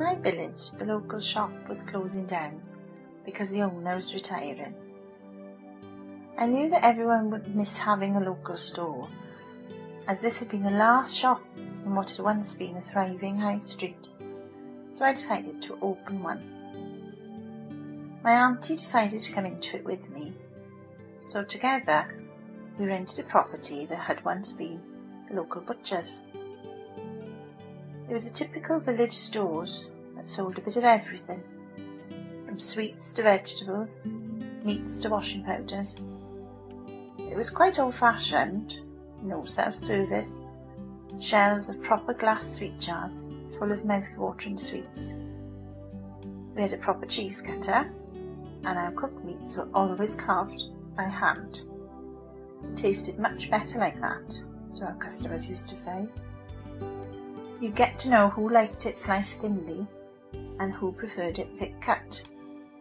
my village, the local shop was closing down because the owner was retiring. I knew that everyone would miss having a local store, as this had been the last shop in what had once been a thriving high street, so I decided to open one. My auntie decided to come into it with me, so together we rented a property that had once been the local butcher's. It was a typical village stores sold a bit of everything, from sweets to vegetables, meats to washing powders. It was quite old-fashioned, no self-service, shelves of proper glass sweet jars full of mouth-watering sweets. We had a proper cheese cutter, and our cooked meats were always carved by hand. tasted much better like that, so our customers used to say. You'd get to know who liked it sliced thinly and who preferred it thick cut.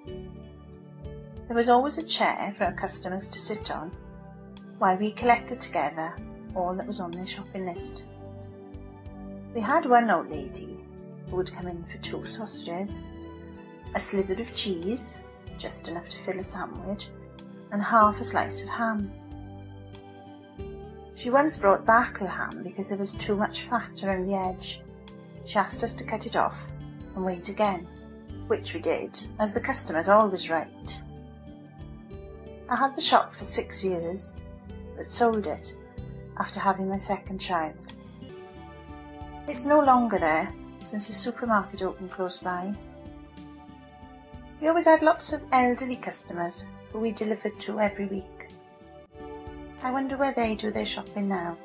There was always a chair for our customers to sit on while we collected together all that was on their shopping list. We had one old lady who would come in for two sausages, a sliver of cheese, just enough to fill a sandwich, and half a slice of ham. She once brought back her ham because there was too much fat around the edge. She asked us to cut it off and wait again, which we did, as the customer's always right. I had the shop for six years, but sold it after having my second child. It's no longer there since the supermarket opened close by. We always had lots of elderly customers who we delivered to every week. I wonder where they do their shopping now.